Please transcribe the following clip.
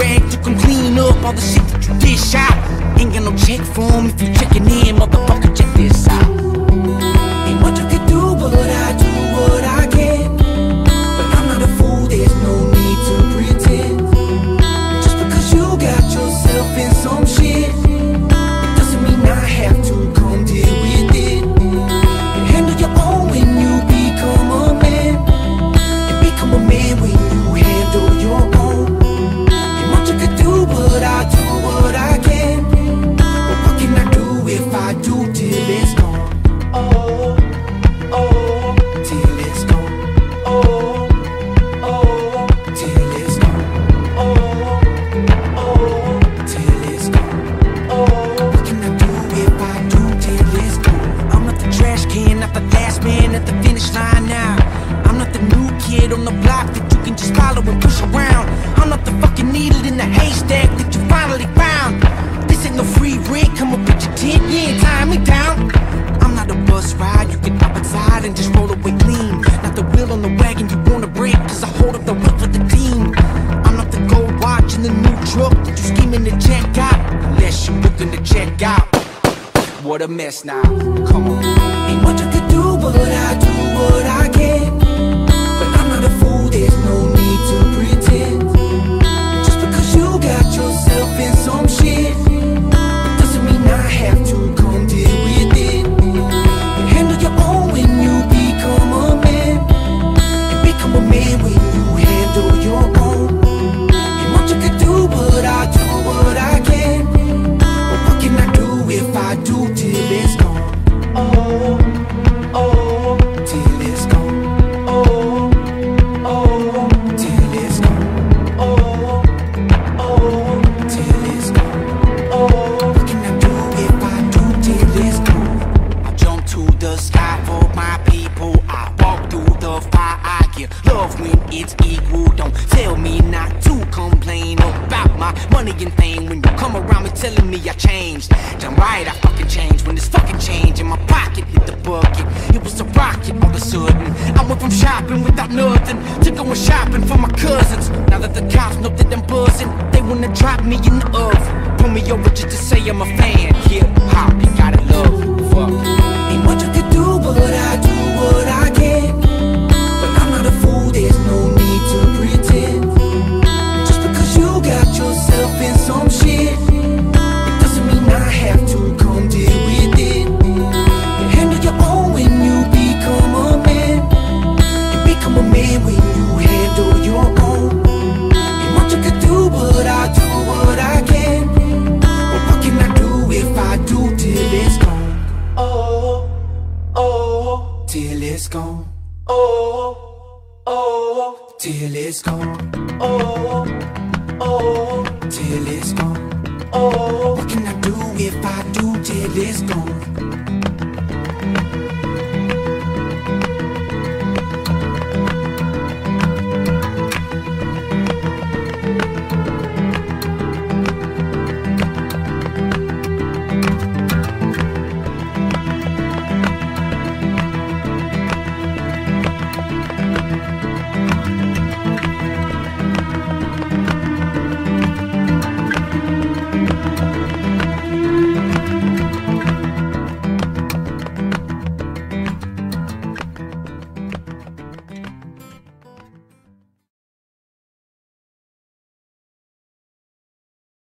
rag to come clean up all the shit that you dish out. Ain't got no check form if you checking in, motherfucker, check this follow and push around. I'm not the fucking needle in the haystack that you finally found. This ain't no free rent, come up with your tent, ain't tying me down. I'm not a bus ride, you can hop inside and just roll away clean. Not the wheel on the wagon you wanna break, cause I hold up the wheel for the team. I'm not the gold watch in the new truck that you scheming to check out. Unless you're looking to check out. What a mess now, come on. Ain't much I could do, but I do for my people. I walk through the fire. I give love when it's equal. Don't tell me not to complain about my money and fame. When you come around me telling me I changed, damn right I fucking changed. When this fucking change in my pocket hit the bucket, it was a rocket all of a sudden. I went from shopping without nothing to going shopping for my cousins. Now that the cops know that I'm buzzing, they wanna drop me in the oven. Pull me over just to say I'm a fan. Hip hop, Oh, oh, till it's gone. Oh, oh, till it's gone. Oh, what can I do if I do till it's gone?